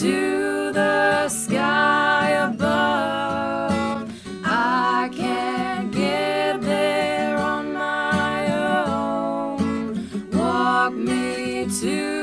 to the sky above. I can't get there on my own. Walk me to